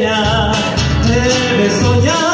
pequeña, debes soñar.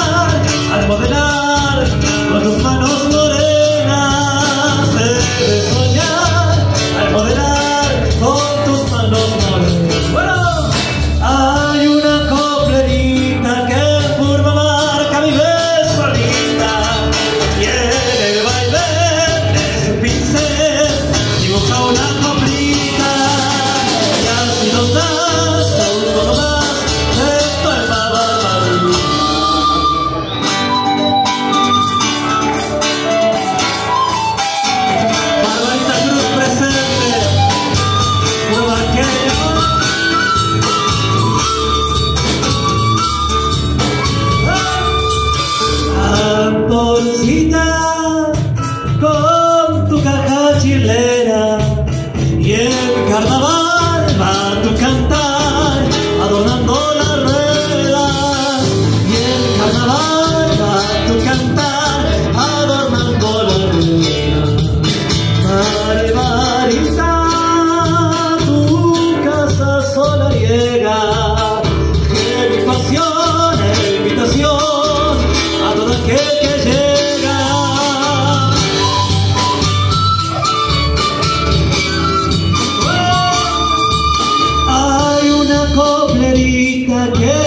chilena y el carnaval va a tu cantar adornando coplerita que